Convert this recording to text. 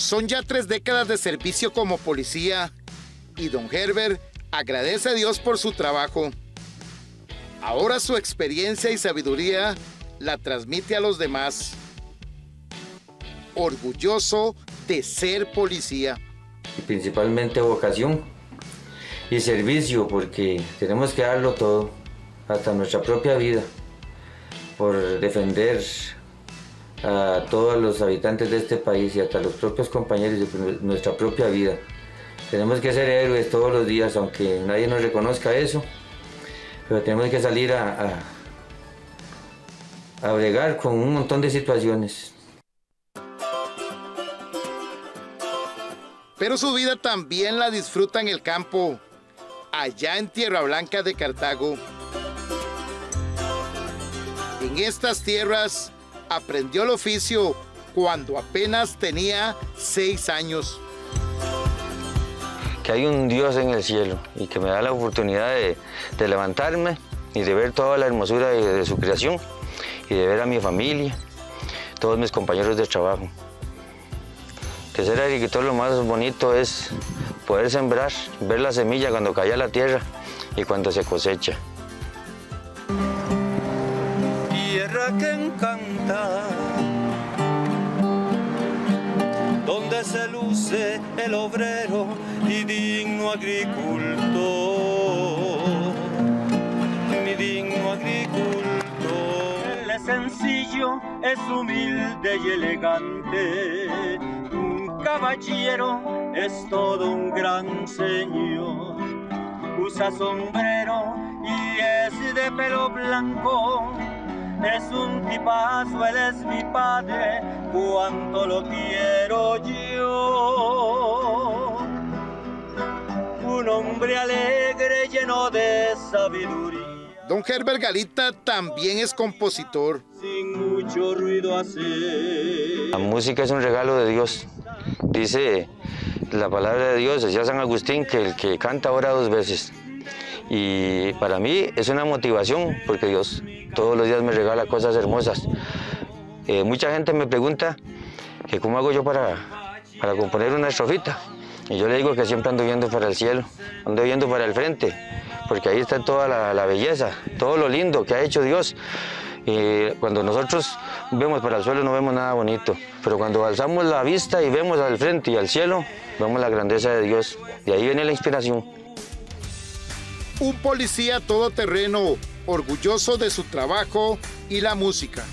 Son ya tres décadas de servicio como policía y don Herbert agradece a Dios por su trabajo. Ahora su experiencia y sabiduría la transmite a los demás. Orgulloso de ser policía. Principalmente vocación y servicio porque tenemos que darlo todo, hasta nuestra propia vida, por defender a todos los habitantes de este país y hasta los propios compañeros de nuestra propia vida. Tenemos que ser héroes todos los días, aunque nadie nos reconozca eso, pero tenemos que salir a, a, bregar con un montón de situaciones. Pero su vida también la disfruta en el campo, allá en Tierra Blanca de Cartago. En estas tierras aprendió el oficio cuando apenas tenía seis años. Que hay un Dios en el cielo y que me da la oportunidad de, levantarme y de ver toda la hermosura de, su creación y de ver a mi familia, todos mis compañeros de trabajo. Que ser agricultor lo más bonito es poder sembrar, ver la semilla cuando cae a la tierra y cuando se cosecha. Tierra que encanta, donde se luce el obrero y digno agricultor, mi digno agricultor. Él es sencillo, es humilde y elegante, un caballero es todo un gran señor. Usa sombrero y es de pelo blanco es un tipazo, él es mi padre, cuánto lo quiero yo. Un hombre alegre, lleno de sabiduría. Don Herbert Galita también es compositor. Sin mucho ruido hacer. La música es un regalo de Dios. Dice la palabra de Dios, decía San Agustín, que el que canta ora dos veces. Y para mí es una motivación porque Dios todos los días me regala cosas hermosas. Eh, mucha gente me pregunta que cómo hago yo para, para componer una estrofita. Y yo le digo que siempre ando viendo para el cielo, ando viendo para el frente, porque ahí está toda la, belleza, todo lo lindo que ha hecho Dios. Y cuando nosotros vemos para el suelo no vemos nada bonito, pero cuando alzamos la vista y vemos al frente y al cielo, vemos la grandeza de Dios. Y ahí viene la inspiración. Un policía todoterreno, orgulloso de su trabajo y la música.